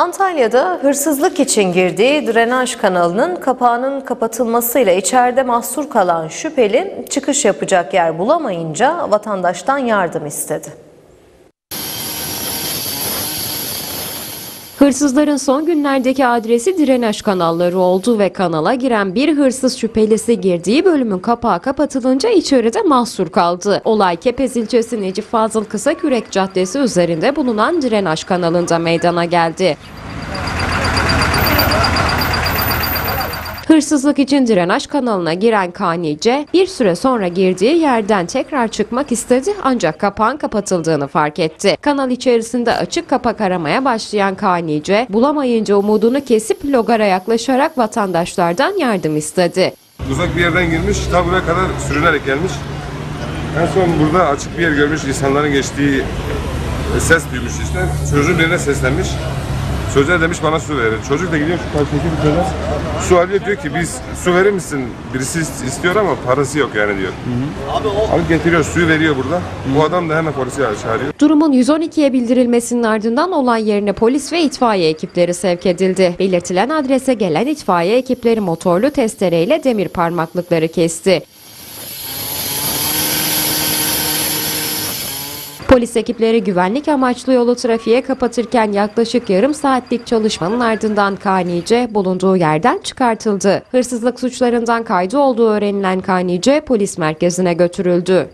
Antalya'da hırsızlık için girdiği drenaj kanalının kapağının kapatılmasıyla içeride mahsur kalan şüpheli çıkış yapacak yer bulamayınca vatandaştan yardım istedi. Hırsızların son günlerdeki adresi drenaj kanalları oldu ve kanala giren bir hırsız şüphelisi girdiği bölümün kapağı kapatılınca içeride mahsur kaldı. Olay Kepez ilçesi Necip Fazıl Kısakürek Caddesi üzerinde bulunan drenaj kanalında meydana geldi. Hırsızlık için drenaj kanalına giren Kanice bir süre sonra girdiği yerden tekrar çıkmak istedi ancak kapağın kapatıldığını fark etti. Kanal içerisinde açık kapak aramaya başlayan Kanice bulamayınca umudunu kesip logara yaklaşarak vatandaşlardan yardım istedi. Uzak bir yerden girmiş, ta buraya kadar sürünerek gelmiş. En son burada açık bir yer görmüş, insanların geçtiği e, ses duymuş işte. Çocuğun birine seslenmiş. Çocuğa demiş bana su verin. Çocuk da gidiyor şu karşıdaki bir köle. Su alıyor diyor ki biz su verir misin? Birisi is- istiyor ama parası yok yani diyor. Alıp getiriyor suyu veriyor burada. Bu adam da hemen polisi çağırıyor. Durumun 112'ye bildirilmesinin ardından olay yerine polis ve itfaiye ekipleri sevk edildi. Belirtilen adrese gelen itfaiye ekipleri motorlu testereyle demir parmaklıkları kesti. Polis ekipleri güvenlik amaçlı yolu trafiğe kapatırken yaklaşık yarım saatlik çalışmanın ardından Kanice bulunduğu yerden çıkartıldı. Hırsızlık suçlarından kaydı olduğu öğrenilen Kanice polis merkezine götürüldü.